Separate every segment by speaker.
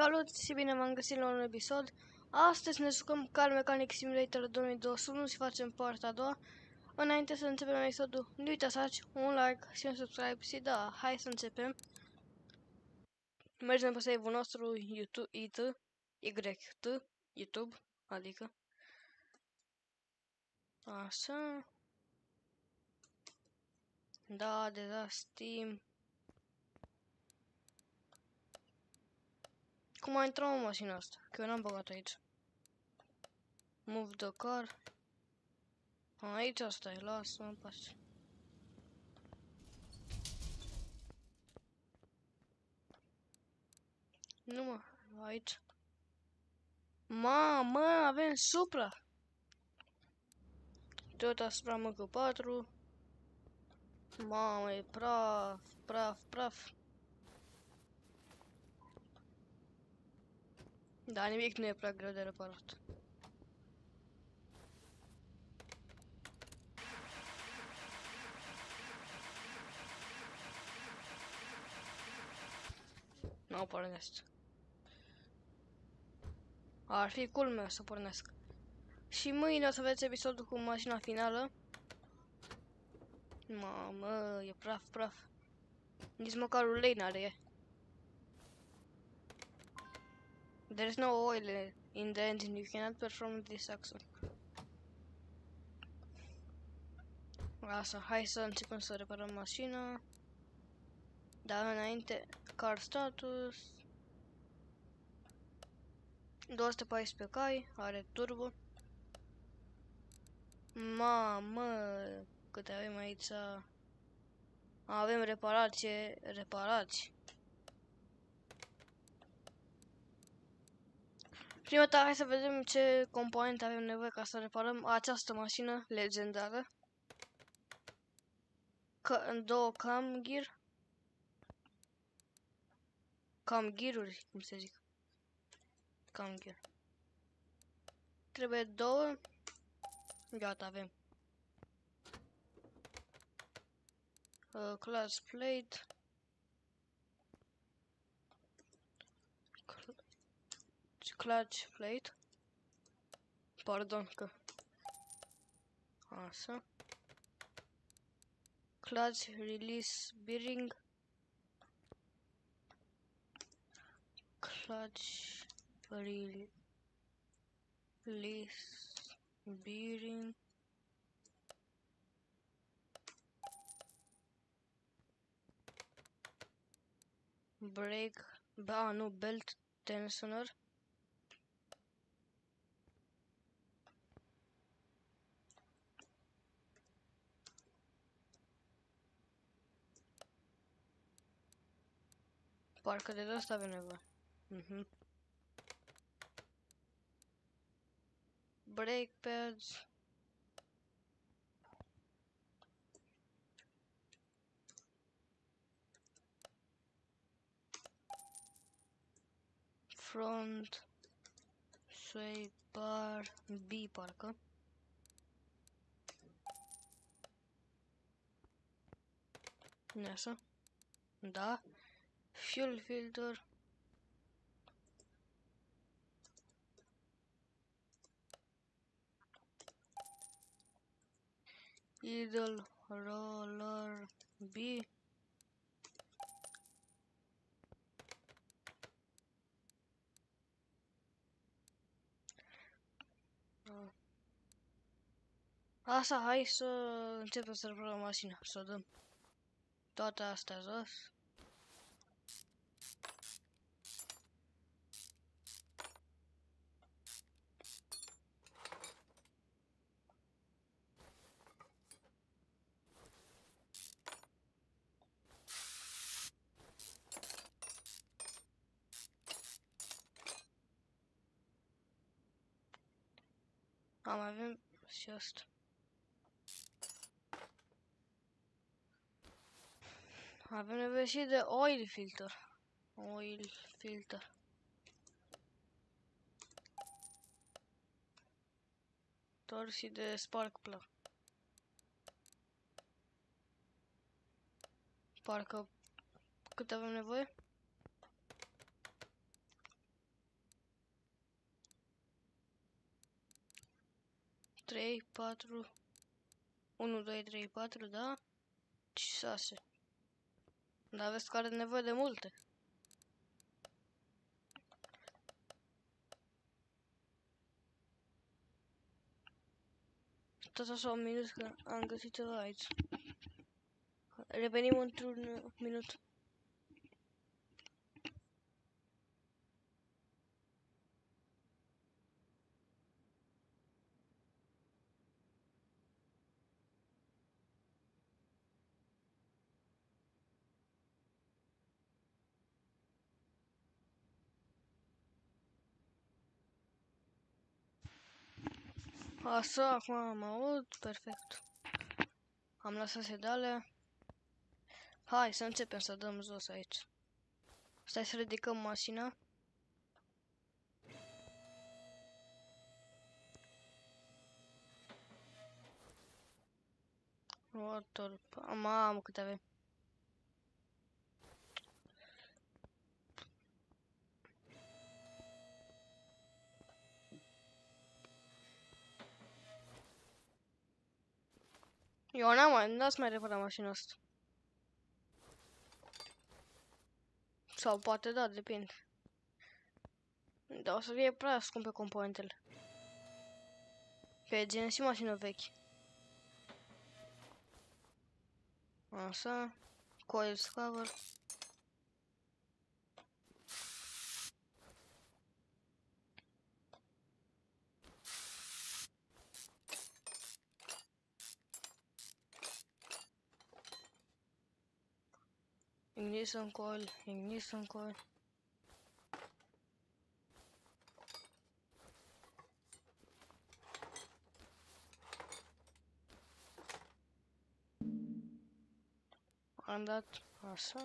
Speaker 1: Salut și bine m-am găsit la un episod. Astăzi ne jucăm Car Mechanic Simulator 2021 și facem partea a doua. Înainte să începem episodul, nu uitați să faci un like și un subscribe și da, hai să începem. Mergem pe save-ul nostru YouTube, IT, YT, YouTube, adică. Așa. Da, deja Steam. Cum a intrat în mașina asta? Că eu n-am băgat aici. Move the car. Aici asta e, lasă-mă pace. Nu mă, aici. Mamă, avem Supra! Tot asupra MK4. Mamă, e praf, praf, praf. Da, nimic nu e prea greu de reparat. Nu pornesc. Ar fi culmea să pornesc. Și mâine o să vedeți episodul cu mașina finală. Mamă, e praf, praf. Nici măcar ulei n-are. There is no oil in the engine. You cannot perform this action. Asta, hai să începem să reparăm mașina. Da, înainte, car status. 214 cai, are turbo. Mamă, câte avem aici. Avem reparație, reparații. Prima dată hai să vedem ce componente avem nevoie ca să reparăm această mașină legendară. Că, două cam gear. Cam gear-uri, cum se zic. Cam gear. Trebuie două. Gata, avem. Uh, class plate. Clutch plate. Pardon că... Clutch release bearing. Clutch release bearing. Brake, ah, ba nu, belt tensioner. Parcă de asta avem nevoie. Mhm. Brake pads. Front sway bar B parcă. Așa. Da. Fuel filter idle roller B Asta, hai să începem să reparăm mașina, să o dăm toate astea jos. Am avem și asta. Avem nevoie și de oil filter. Oil filter. Doar și de spark plug. Parcă cât avem nevoie? 3, 4, 1, 2, 3, 4, da? Și 6. Dar vezi că are nevoie de multe. Tot așa un minut că am găsit ceva aici. Revenim într-un minut. Așa, acum am aud, perfect. Am lăsat sedale. Hai să începem să dăm jos aici. Stai să ridicăm mașina. Water... Mamă, câte avem. Eu n-am mai, n-ați mai reparat mașina asta. Sau poate da, depinde. Dar o să fie prea scumpe componentele. Pe gen și mașină vechi. Așa. Coils cover. Ignition coil, ignition coil. Am dat așa.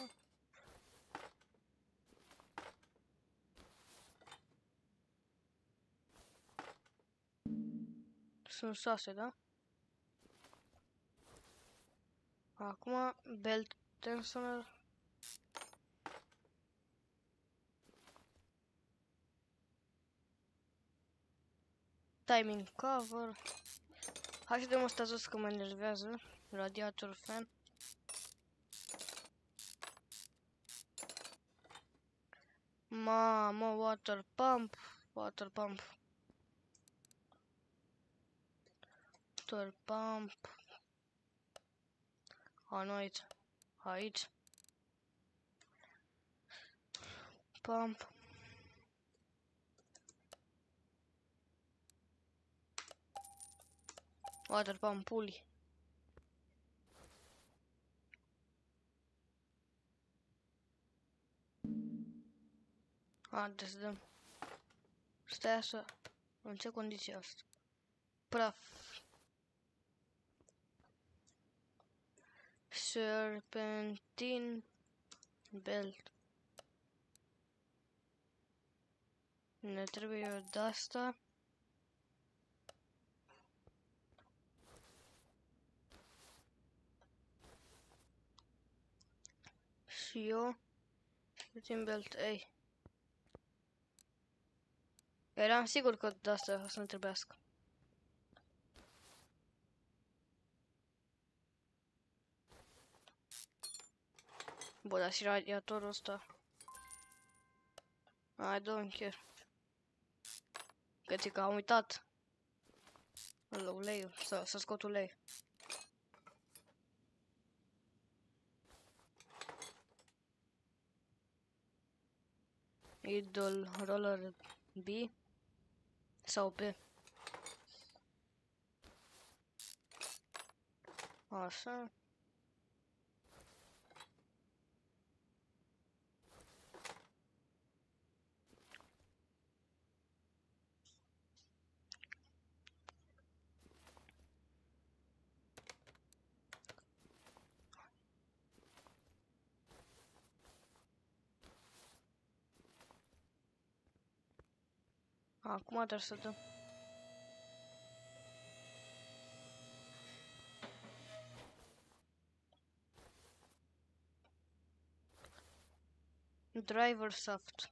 Speaker 1: Sunt șase, da? Acum belt tensioner Timing cover. Hai să dăm asta jos că mă enervează. Radiator fan. Mamă, water pump. Water pump. Water pump. A, nu aici. Aici. Pump. Water pump puli. Haideți să dăm. Stai așa. În ce condiții asta? Praf. Serpentin belt. Ne trebuie de asta. Și eu. Puțin belt, ei. Eram sigur că de asta o să-mi trebuiască. Bă, dar și radiatorul ăsta. I don't care. Că că am uitat. La ulei, să, să scot ulei. Idol Roller B sau P. Așa. Acum trebuie să dăm. Driver soft.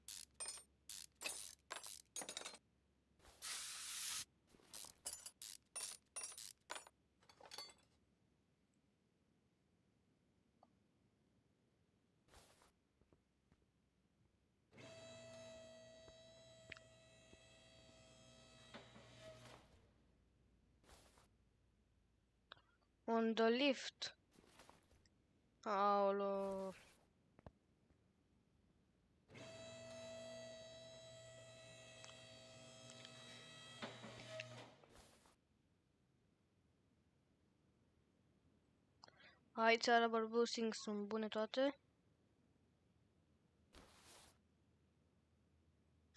Speaker 1: On the lift. Aolo. Aici rubber boosting sunt bune toate.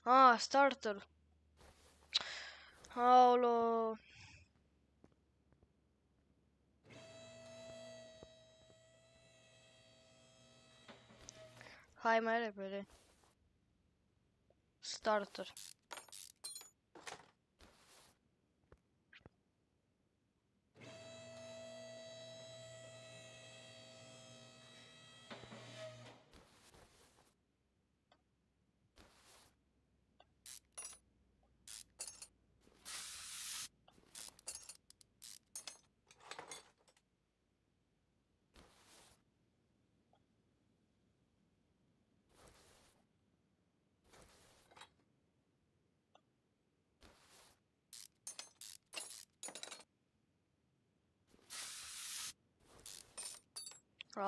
Speaker 1: Ah, starter. Aolo. Hai mai repede. Starter.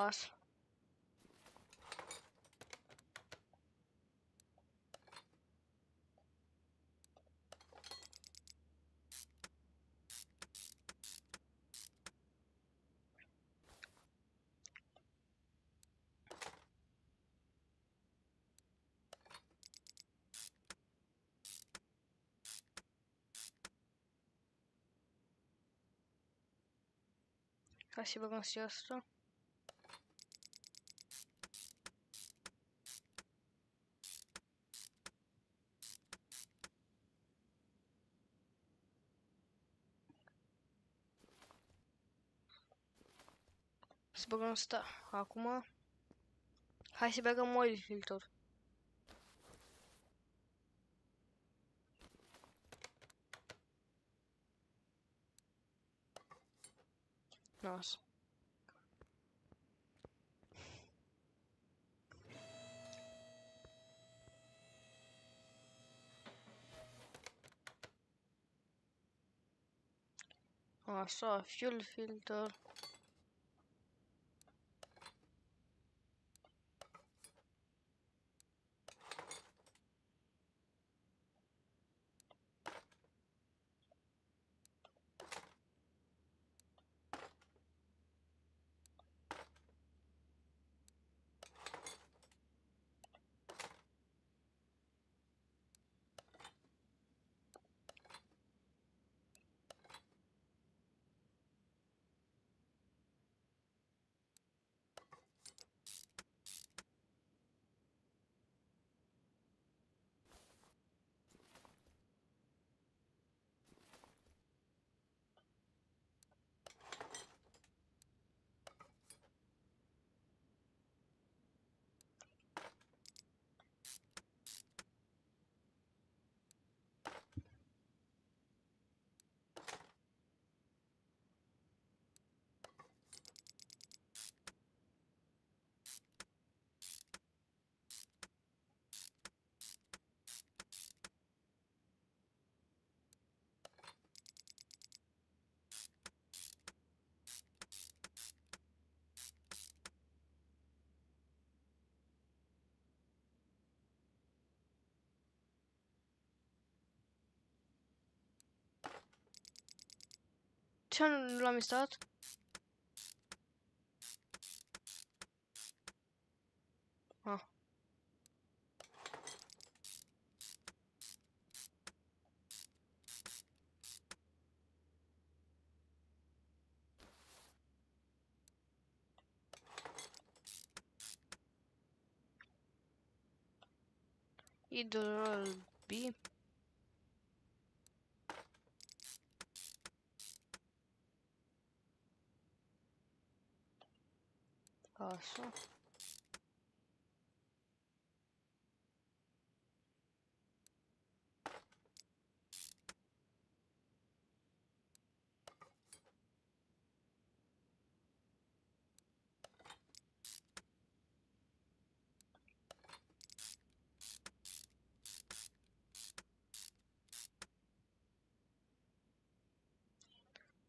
Speaker 1: Ross. Спасибо, консьерство. Să băgăm asta acum. Hai să băgăm oil filter. Nice. Așa, fuel filter. Ce nu l-am instalat? Ah. Idol B. Așa.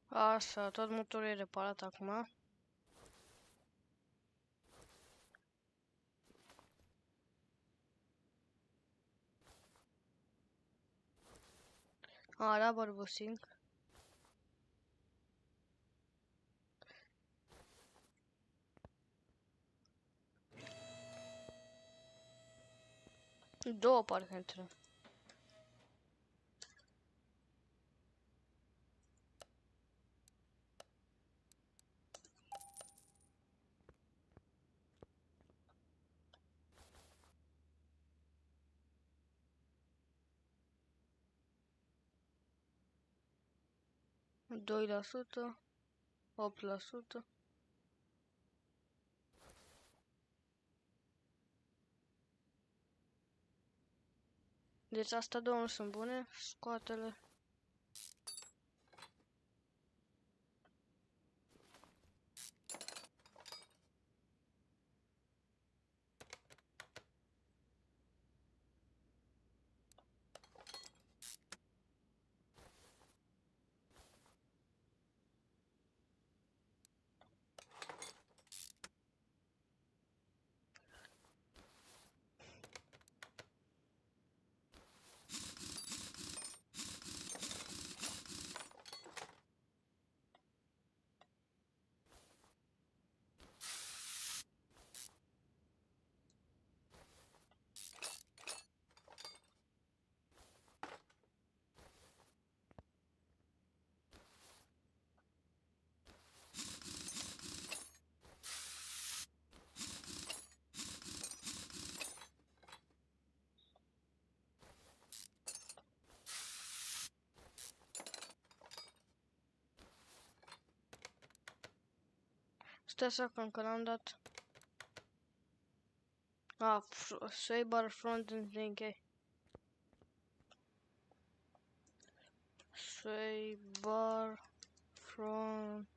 Speaker 1: Așa, tot motorul e reparat acum. A, da, barbusing. Două parcă intră. Doi la sută, opt la sută. Deci astea două nu sunt bune, scoate-le. Stai așa că încă n-am dat. A, Saber front and think, Saber front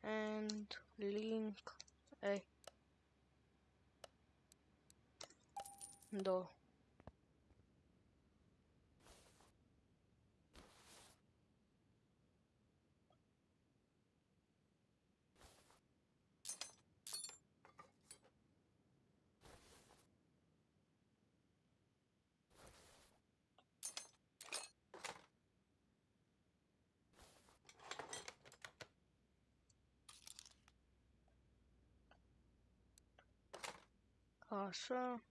Speaker 1: and link. Ei. Două. Așa.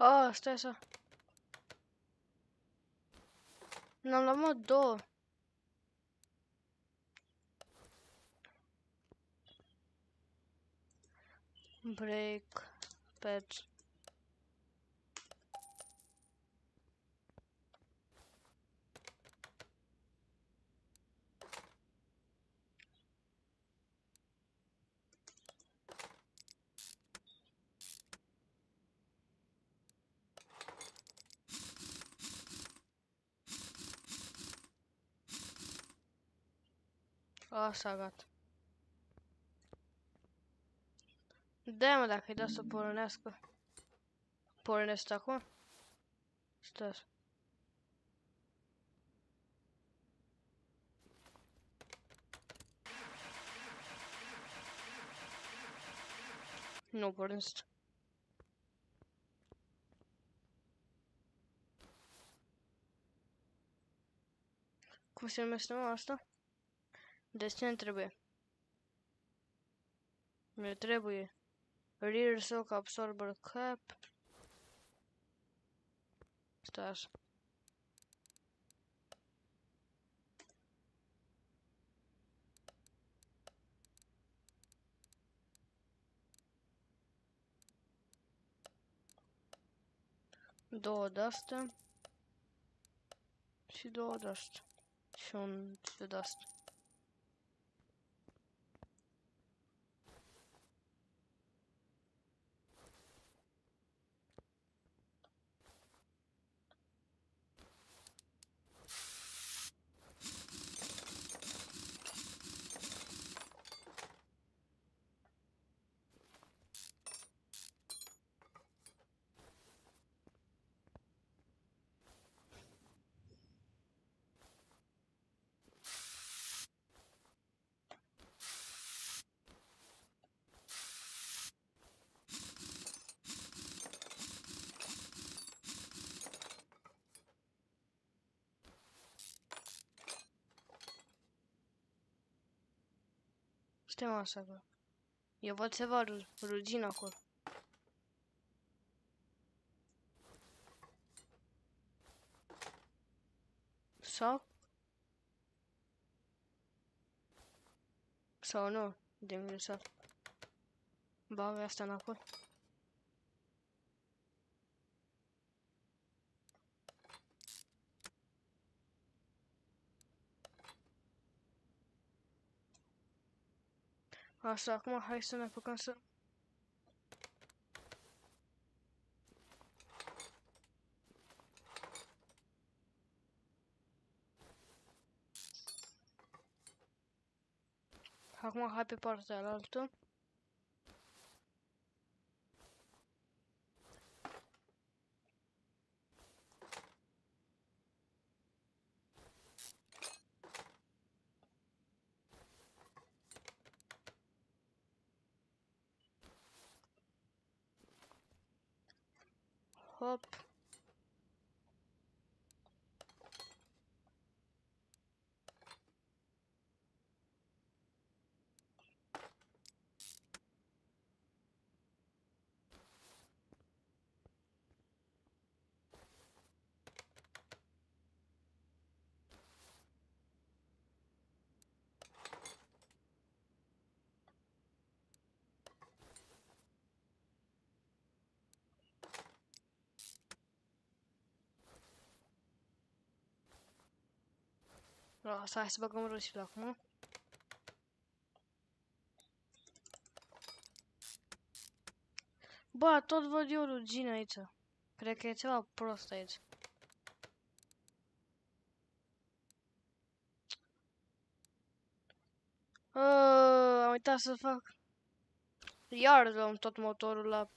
Speaker 1: Ah, stai așa. N-am luat mă două. Break. passagat. Dajmo dakle da su polonesko. Polonez tako? Šta su? No polonez. Kusir mesela asta. Deci ce îmi trebuie? Ne trebuie Rear Sock Absorber Cap Stai așa Două de astea și două de astea și un de astea. Stai mă așa, bă. Eu văd ceva ru rugină acolo. Sau? Sau nu? De mine sau? Bagă asta înapoi. Așa, acum hai să ne apucăm să... Acum hai pe partea alaltă. Hop. Asta, hai să băgăm roșiile acum. Bă, tot văd eu rugină aici. Cred că e ceva prost aici. Uh, am uitat să fac. Iar luăm tot motorul la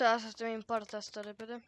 Speaker 1: Stai să termin partea asta repede.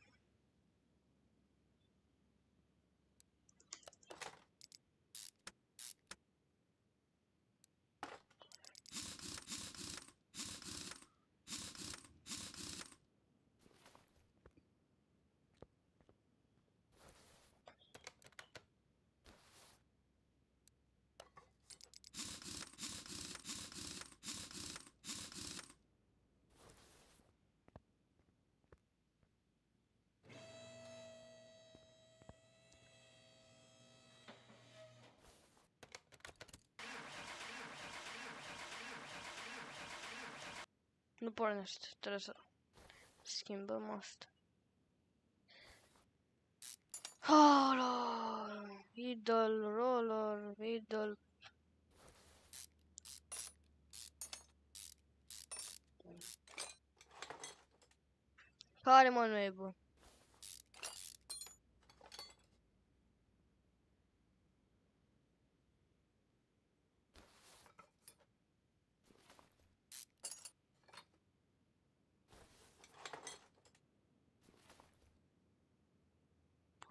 Speaker 1: Nu pornește, trebuie să schimbăm asta. Roller, idol, roller, idol. Care mă nu e bun?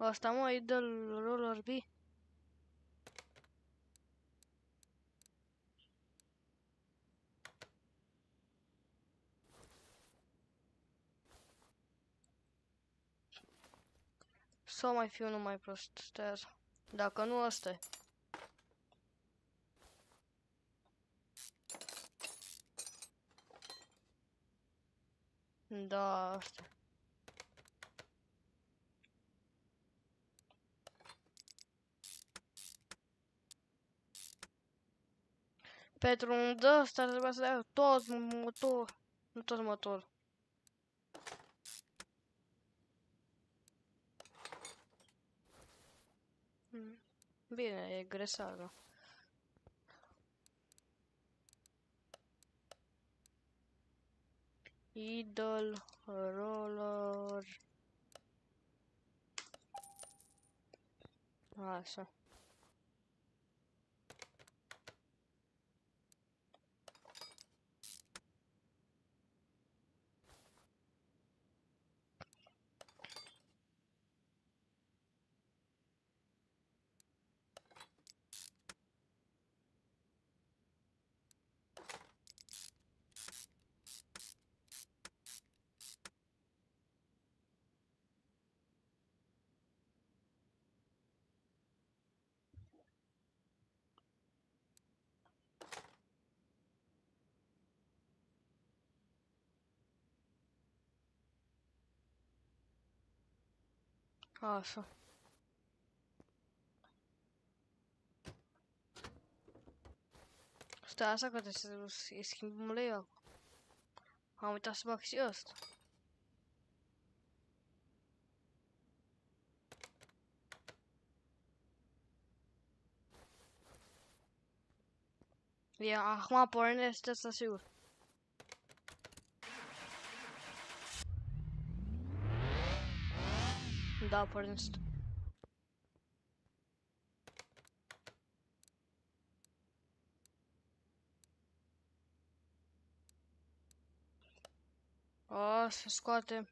Speaker 1: Asta mă, îi dă roller B. Sau mai fi unul mai prost, stai așa. Dacă nu, ăsta e. Da, asta. Pentru un de ăsta trebuia să dai tot motor, nu tot motor. Hmm. Bine, e greșeală. Idol roller. Așa. Așa. Stai așa că trebuie să-i schimbăm layout. Am uitat să bag și ăsta. E, acum pornește Da, pornește. O, să scoate.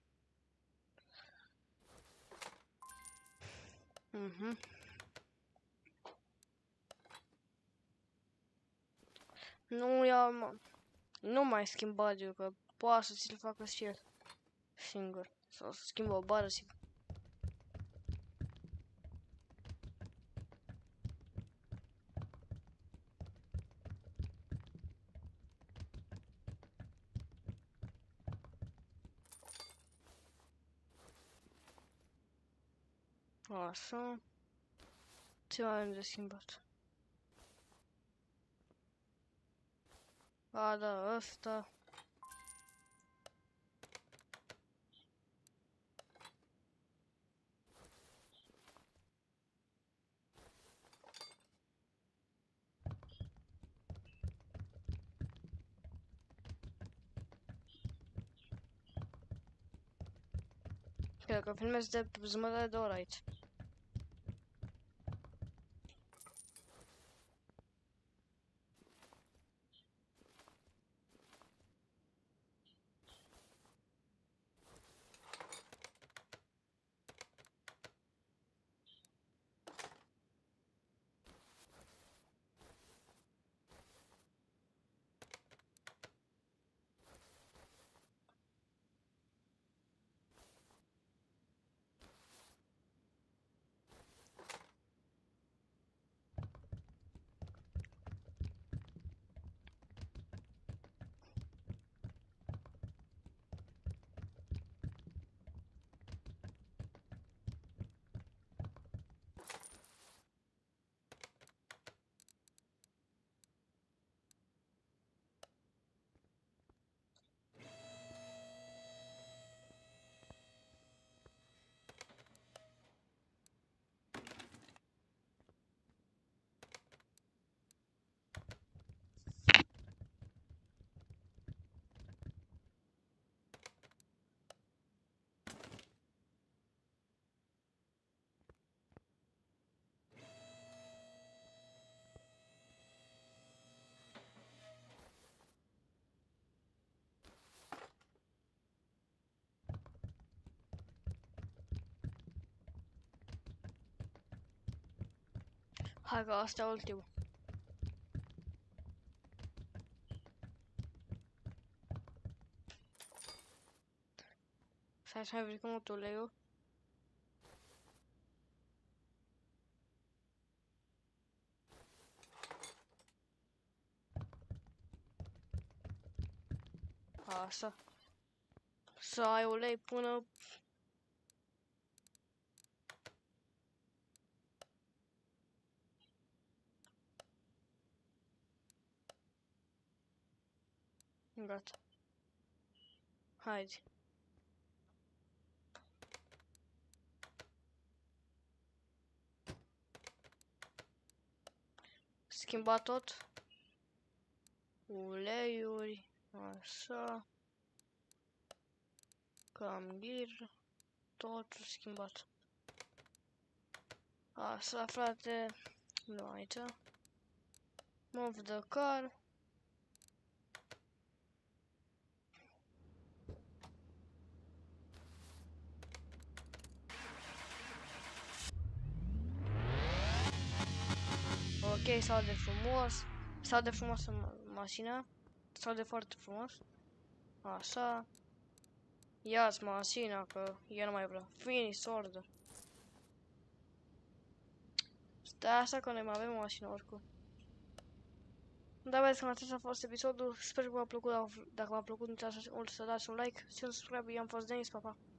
Speaker 1: Mhm. Nu ia, nu mai schimba, că poate să ți-l facă și el singur. Sau să schimbă o bară și Așa. Ce mai am de schimbat? A, da, ăsta. Cred că filmez de jumătate de Hai că asta e ultimul. Stai să mai verificăm ultimul Așa. Să ai ulei până Gata. Haide. Schimba tot. Uleiuri. Așa. Cam gear. Totul schimbat. Așa, frate. Nu aici. Move the car. Ok, sau de frumos. Sau de frumos în mașina. Sau de foarte frumos. Așa. Ia-ți mașina, că el nu mai vrea. Finish order. Stai așa că noi mai avem o mașină oricum. Da, băieți, cam acesta a fost episodul. Sper că v-a plăcut. Dacă v-a plăcut, nu uitați să dați un like și un subscribe. Eu am fost Denis, papa. Pa.